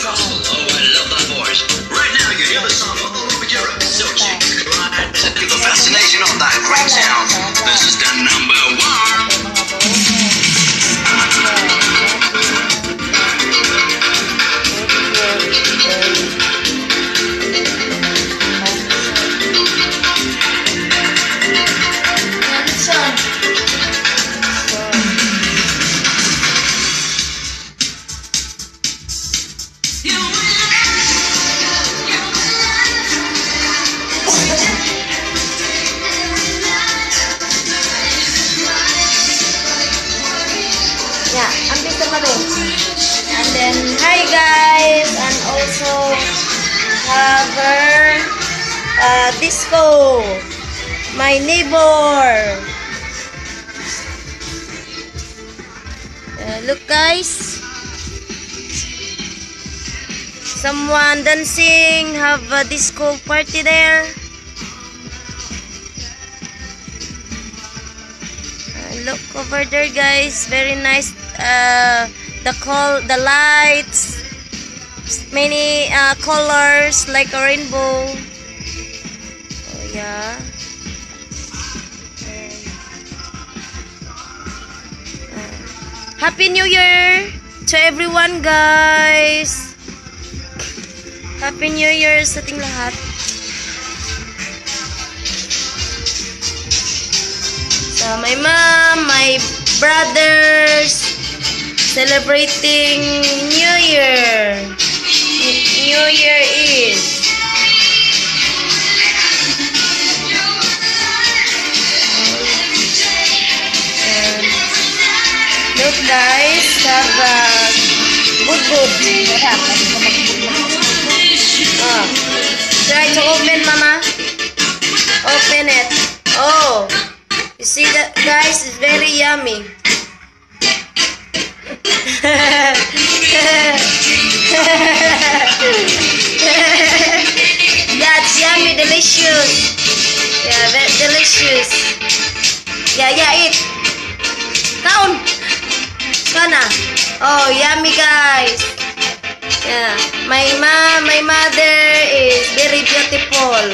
strong. Hi guys, and also have her uh, disco, my neighbor. Uh, look guys, someone dancing, have a disco party there. Uh, look over there guys, very nice. Uh, the col the lights many uh, colors like a rainbow. Oh yeah. Uh, happy new year to everyone guys. Happy new year sa ating lahat. So my mom my brothers celebrating New Year. New Year is look guys, have a good good. Oh. Try to open mama. Open it. Oh. You see that guys, it's very yummy. That's yummy, delicious. Yeah, very delicious. Yeah, yeah, eat. Kaon. Kana. Oh, yummy, guys. Yeah, my mom, my mother is very beautiful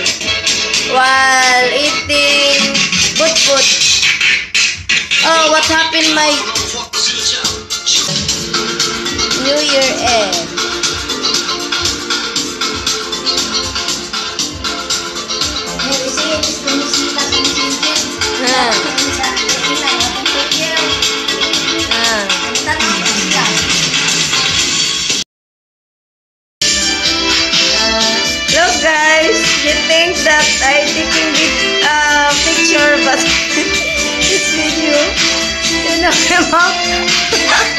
while eating good food. Oh, what happened, my you think that I taking this uh, picture but it's video. You. Know,